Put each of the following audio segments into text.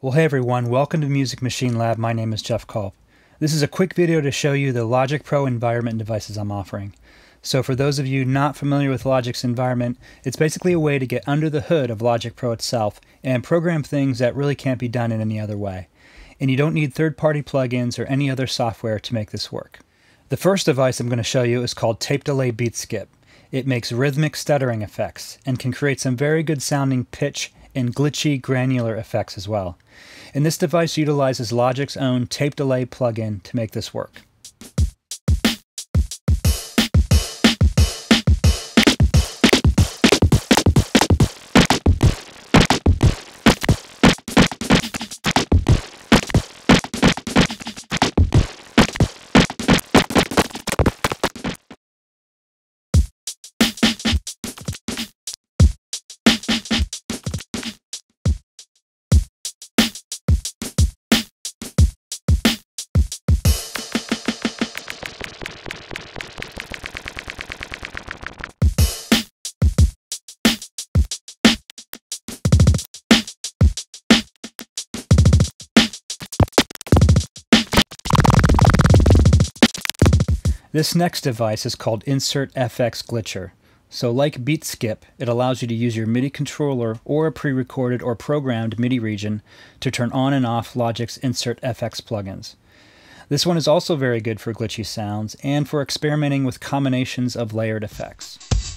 Well, hey everyone, welcome to Music Machine Lab. My name is Jeff Culp. This is a quick video to show you the Logic Pro environment devices I'm offering. So for those of you not familiar with Logic's environment, it's basically a way to get under the hood of Logic Pro itself and program things that really can't be done in any other way. And you don't need third-party plugins or any other software to make this work. The first device I'm going to show you is called Tape Delay Beat Skip. It makes rhythmic stuttering effects and can create some very good sounding pitch and glitchy granular effects as well. And this device utilizes Logic's own tape delay plugin to make this work. This next device is called Insert FX Glitcher. So like Beat Skip, it allows you to use your MIDI controller or a pre-recorded or programmed MIDI region to turn on and off Logic's Insert FX plugins. This one is also very good for glitchy sounds and for experimenting with combinations of layered effects.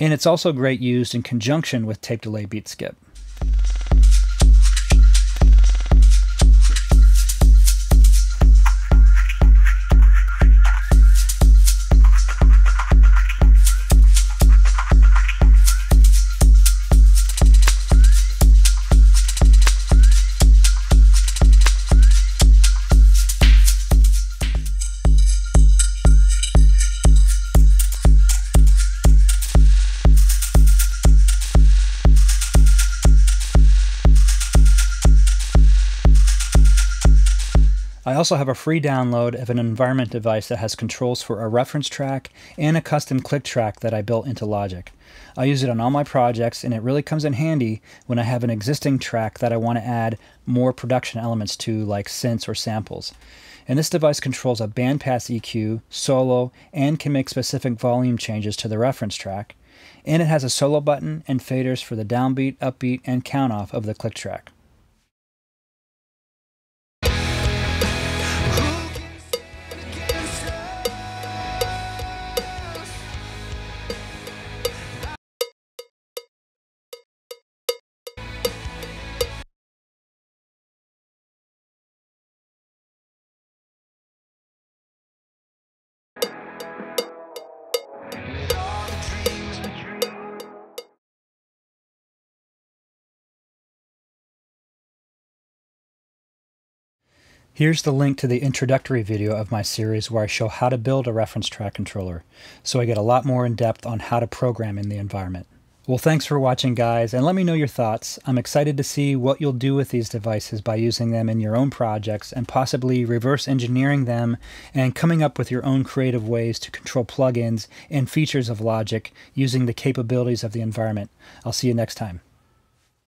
And it's also great used in conjunction with tape delay beat skip. I also have a free download of an environment device that has controls for a reference track and a custom click track that I built into Logic. I use it on all my projects and it really comes in handy when I have an existing track that I want to add more production elements to like synths or samples. And this device controls a bandpass EQ, solo, and can make specific volume changes to the reference track. And it has a solo button and faders for the downbeat, upbeat, and count off of the click track. Here's the link to the introductory video of my series where I show how to build a reference track controller, so I get a lot more in depth on how to program in the environment. Well, thanks for watching, guys, and let me know your thoughts. I'm excited to see what you'll do with these devices by using them in your own projects and possibly reverse engineering them and coming up with your own creative ways to control plugins and features of Logic using the capabilities of the environment. I'll see you next time.